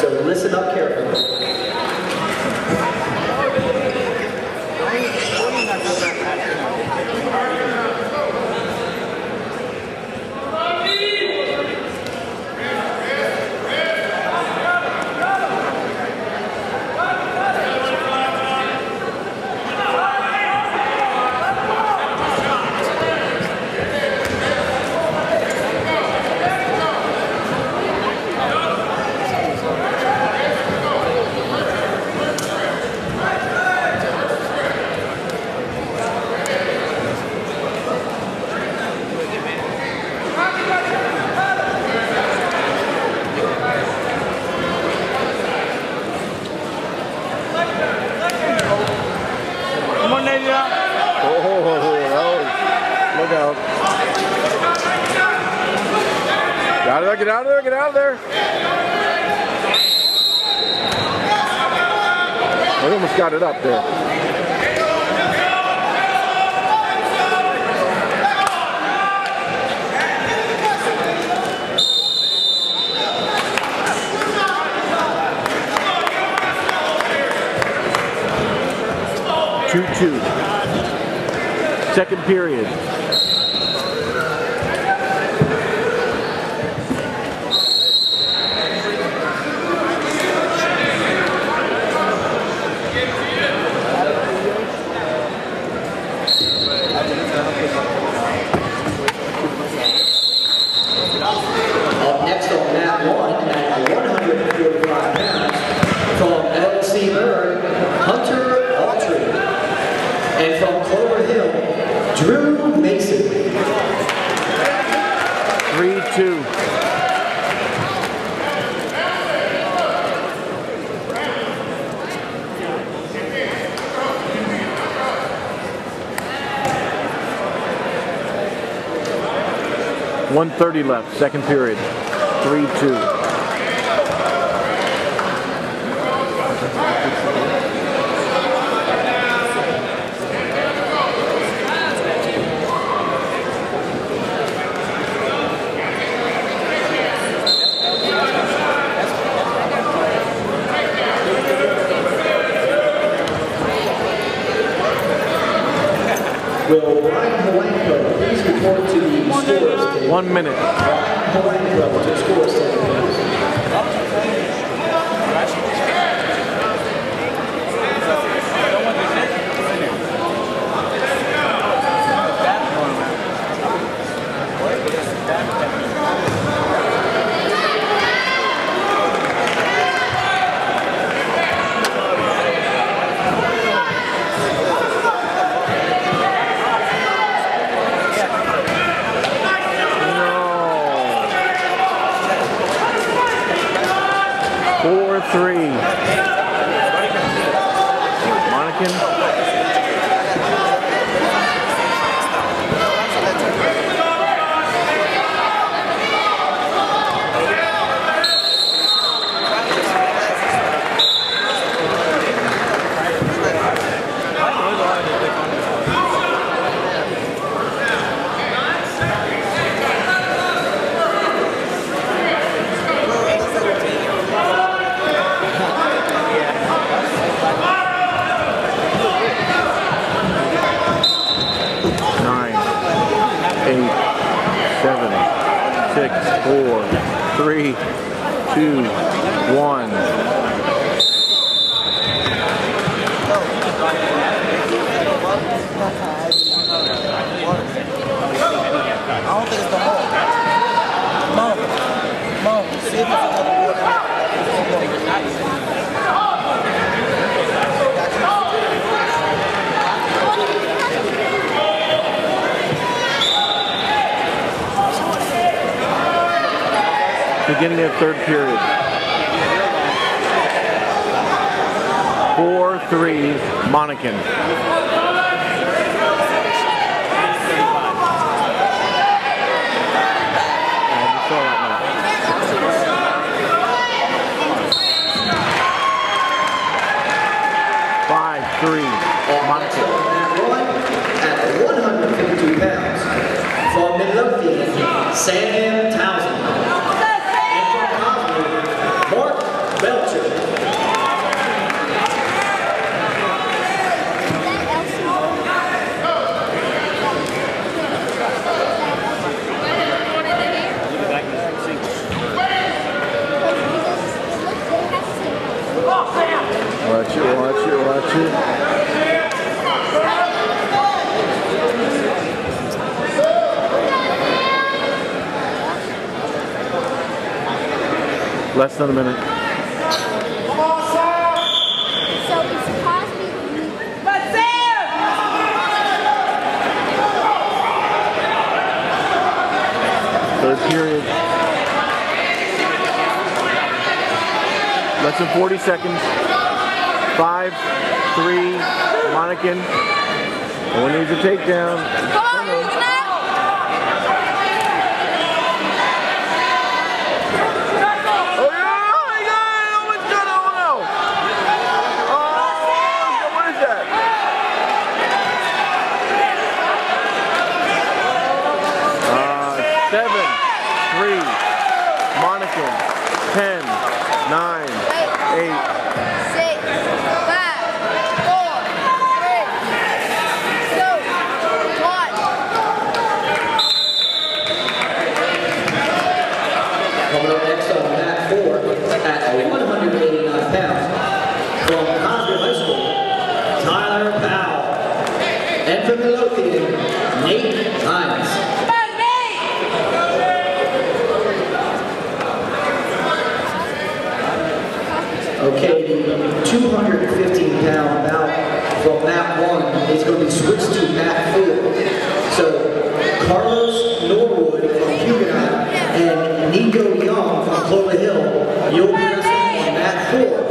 So listen up carefully. Out of there, get out of there, get out of there. They almost got it up there. Two-two. Second period. From Clover Hill, Drew Mason. Three-two. One thirty left, second period. Three two. Will Brian Polanco please report to the scores table? One minute. Brian Polanco to the scores table, Four three. Monacan. nine, eight, seven, six, four, three, two, one. I don't think it's the hole. See if there's Beginning of third period. Four three, Monacan. I just saw that now. Five three, Next Monacan. on mat one at 152 pounds from Midlothian, Sam Townsend. And from Cosby, Mark Belcher. Watch it, watch it, watch it. Less than a minute. So it's Cosby. Third period. Less than 40 seconds. Five, three, Monacan. One needs a takedown. Come on, Ethan. eight. Six, five, four, three, two, one. Coming up next on mat four at 189 Powell. And from Midlothian, Nate Hines. Okay, the 215 pound bout from mat one is going to be switched to mat four. So Carlos Norwood from Huguenot and Nico Young from Clover Hill, you'll be wrestling on mat four.